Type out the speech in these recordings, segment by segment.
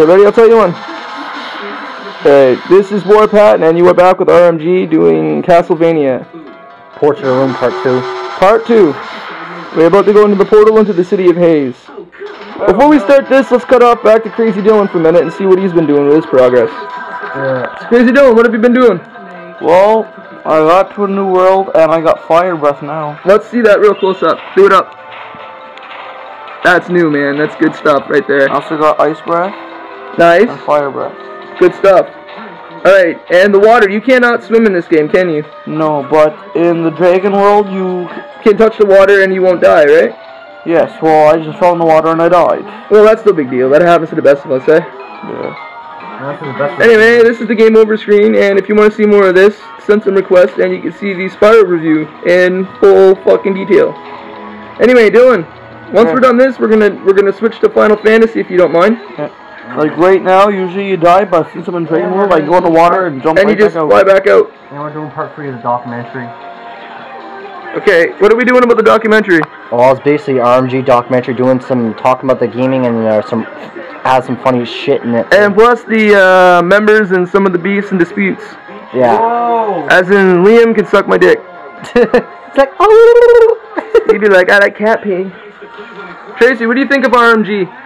Okay, ready? I'll tell you one. Okay, this is Warpat, and you are back with RMG doing Castlevania. Portrait of Ruin Part 2. Part 2. We're about to go into the portal into the city of Haze. Before we start this, let's cut off back to Crazy Dylan for a minute and see what he's been doing with his progress. Yeah. Crazy Dylan, what have you been doing? Well, I got to a new world and I got fire breath now. Let's see that real close up. Do it up. That's new, man. That's good stuff right there. I also got ice breath Nice. fire breath. Good stuff. Alright, and the water. You cannot swim in this game, can you? No, but in the dragon world, you. Can touch the water and you won't die, right? Yes, well, I just fell in the water and I died. Well, that's no big deal. That happens to the best of us, eh? Yeah. Anyway, this is the game over screen, and if you want to see more of this, send some requests, and you can see the Spyro review in full fucking detail. Anyway, Dylan, once Yeah. we're done this, we're gonna we're gonna switch to Final Fantasy if you don't mind, Like right now, usually you die, but since I'm in dragon world, I go in the water and jump and you right just back out. fly back out. And we're doing part three of the documentary. Okay, what are we doing about the documentary? Well, it's basically RMG documentary doing some talking about the gaming and uh, some has some funny shit in it. And plus the uh, members and some of the beefs and disputes. yeah. Whoa! As in, Liam can suck my dick. it's like oh. He'd be like, I like cat pee. Tracy, what do you think of RMG?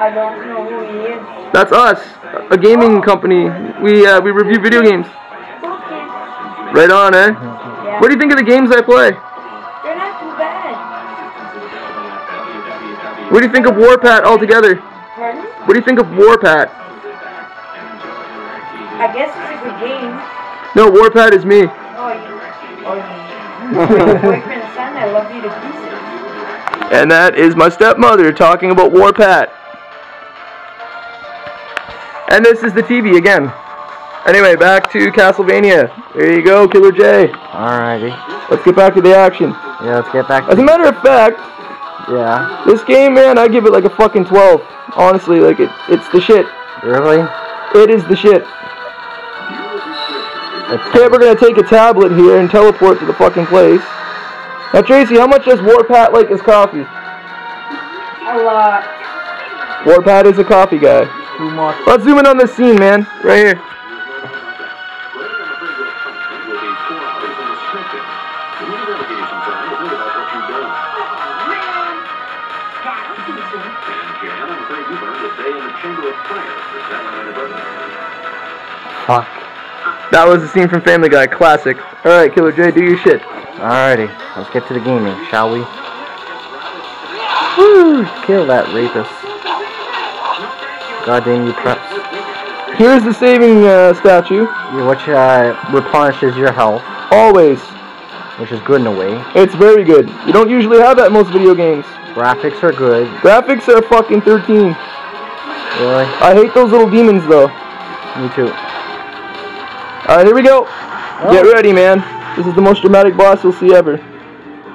I don't know who he is. That's us, a gaming company. We uh, we review video games. Okay. Right on, eh? Yeah. What do you think of the games I play? They're not too bad. What do you think of Warpat altogether? Pardon? What do you think of Warpat? I guess it's a good game. No, Warpat is me. Oh, you. Oh, you. boyfriend, son, I love you to pieces. And that is my stepmother talking about Warpat. And this is the TV again. Anyway, back to Castlevania. There you go, Killer J. Alrighty. Let's get back to the action. Yeah, let's get back. As a matter of fact, yeah. this game, man, I give it like a fucking 12. Honestly, like it, it's the shit. Really? It is the shit. Okay, we're gonna take a tablet here and teleport to the fucking place. Now, Tracy, how much does Warpat like his coffee? A lot. Warpat is a coffee guy. Too much. Let's zoom in on this scene, man. Right here. fuck. That was the scene from Family Guy, classic. All right, Killer J, do your shit. Alrighty. Let's get to the gaming, shall we? Woo! Kill that rapist. Goddamn you preps. Here's the saving uh, statue. Yeah, which uh, replenishes your health, Always. which is good in a way. It's very good. You don't usually have that in most video games. Graphics are good. Graphics are fucking 13. Really? I hate those little demons, though. Me too. All right, here we go. Get ready, man. This is the most dramatic boss you'll see ever.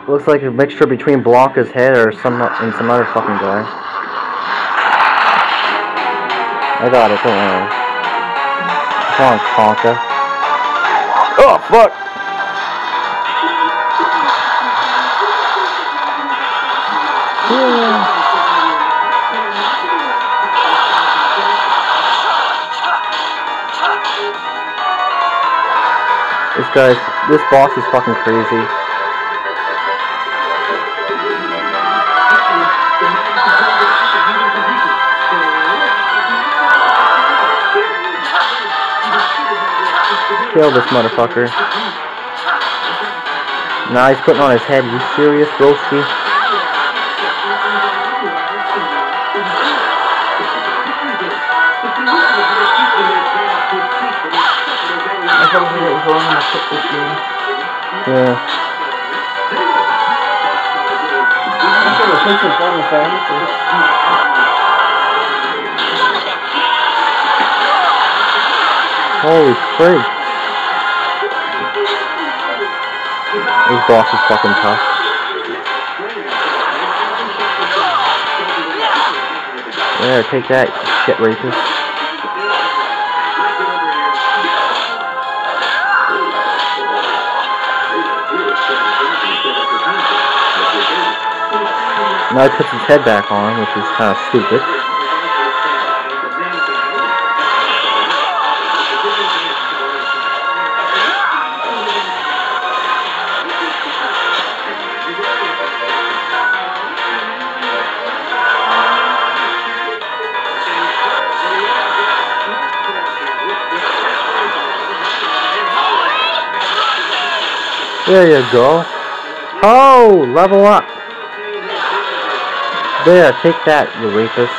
Looks like a mixture between Blanca's head or some and some other fucking guy. I got it, don't worry. Come on, Conka. Oh, fuck. This guy's this boss is fucking crazy. Kill this motherfucker. Now he's putting on his head. You serious, broski? I thought we This boss is fucking tough. Yeah, take that, shit rapist. Now he puts his head back on, which is kind of stupid. There you go. Oh, level up. There, take that, you rapist.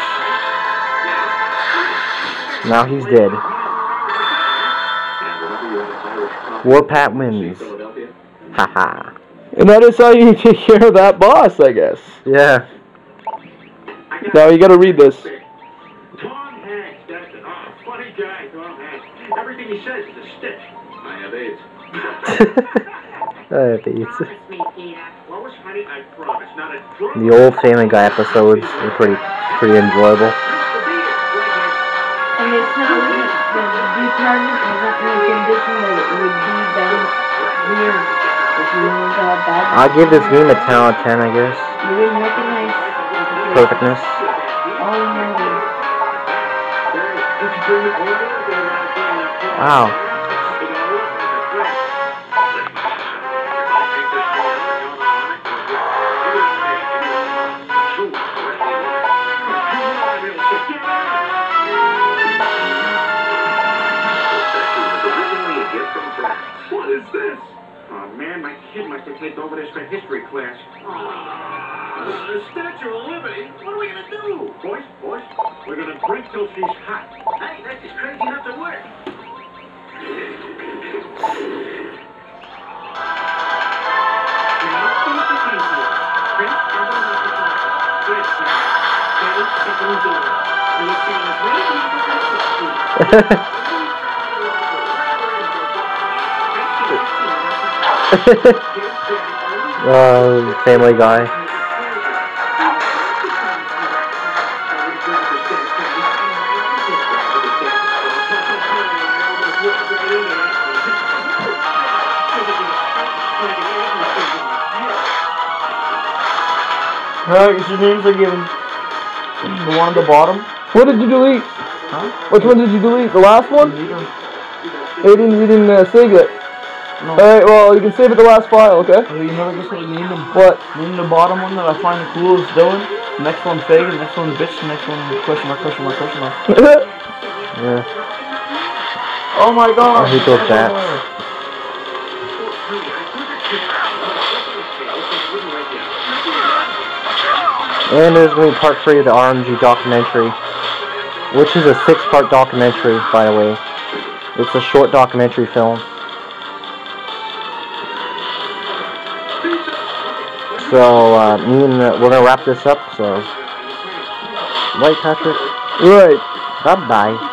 Now he's dead. Warpat wins. Haha. And that is how you take care of that boss, I guess. yeah. Now you gotta read this. Tom Hanks, that's it. Funny guy, Tom Hanks. Everything he says is a stitch. I have AIDS. These- Promise me, Peter. Lois, honey, I promise. Not a drop. the old Family Guy episodes are pretty, pretty enjoyable. And it's not like the department is not in a condition that it would be down here if you weren't all bad. I'll give this game a 10 out of 10, I guess. You didn't recognize Perfectness. all murder. Wow. Kid must have taken over this for history class. The Statue of Liberty? What are we gonna do? Boys, boys, we're gonna drink till she's hot. Hey, that's just crazy enough to work. Uh, Family Guy. Alright, your names are given. The one at the bottom. What did you delete? Huh? Which one did you delete? The last one? Leader. You didn't, uh, save it. No. Alright, well, you can save it the last file, okay? Oh, you never guess what you name them? What? Name the bottom one that I find the coolest Dylan. Next one Fag, the next one bitch, next one question mark, question mark, question mark. Yeah. Oh my god! I oh, hate those bats. And there's going to be part three of the RMG documentary, which is a six-part documentary, by the way. It's a short documentary film. So, uh, me and uh, we're gonna wrap this up. So, right, Patrick. Right. Bye bye.